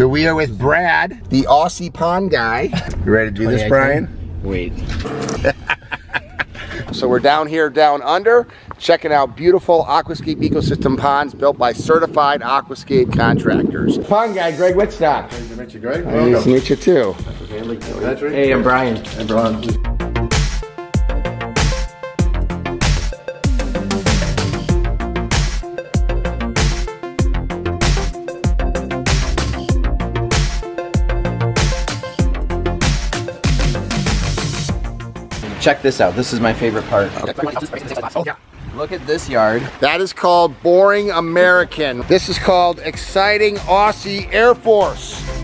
So we are with Brad, the Aussie pond guy. You ready to do this, Brian? Wait. So we're down here down under, checking out beautiful aquascape ecosystem ponds built by certified aquascape contractors. Pond guy Greg Wittstock. Nice to meet you, Greg. Nice to meet you too. Hey, I'm Brian. And Brian. Check this out. This is my favorite part. Oh, oh, Look at this yard. That is called Boring American. This is called Exciting Aussie Air Force.